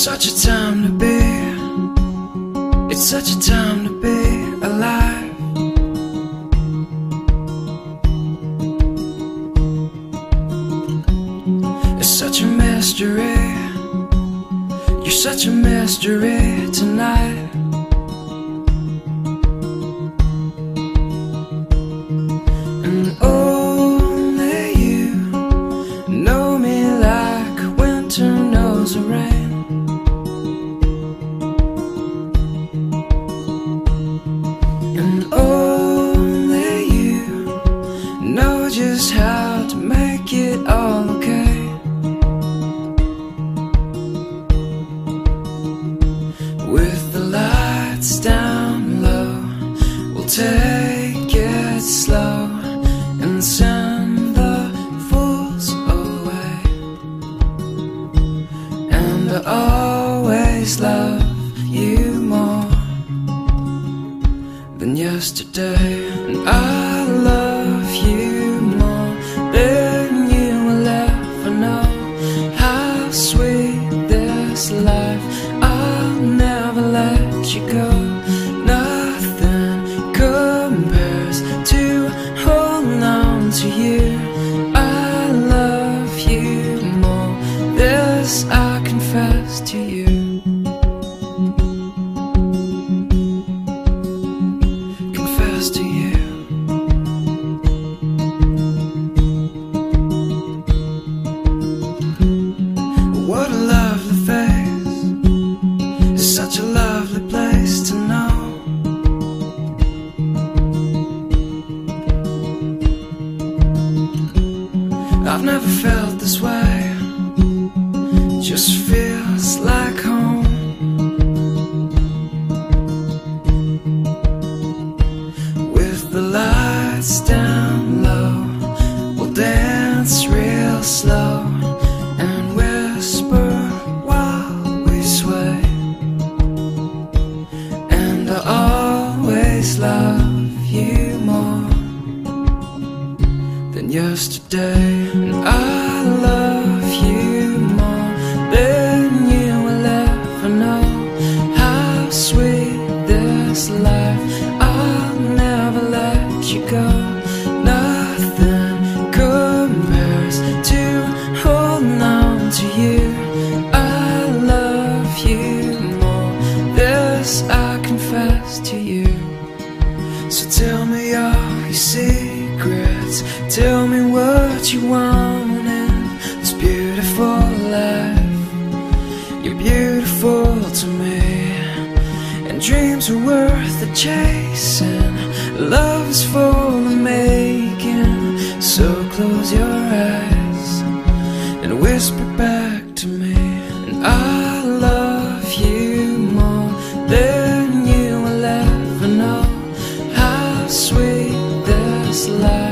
such a time to be. It's such a time to be alive. It's such a mystery. You're such a mystery tonight. And only you know me like winter knows the rain. Take it slow and send the fools away. And I always love you more than yesterday. And I love you more than you will ever know. How sweet this life, I'll never let you go. To you. I love you more. This I confess to you. Never felt this way. Just feels like home. With the lights down yesterday. And I love you more than you will ever know. How sweet this life, I'll never let you go. Nothing compares to holding on to you. I love you more. This I confess to you. So tell me all your secrets. Tell me what you want in this beautiful life. You're beautiful to me. And dreams are worth the chasing. Love is for the making. So close your eyes and whisper back to me. And I love you more than you will ever know. How sweet this life,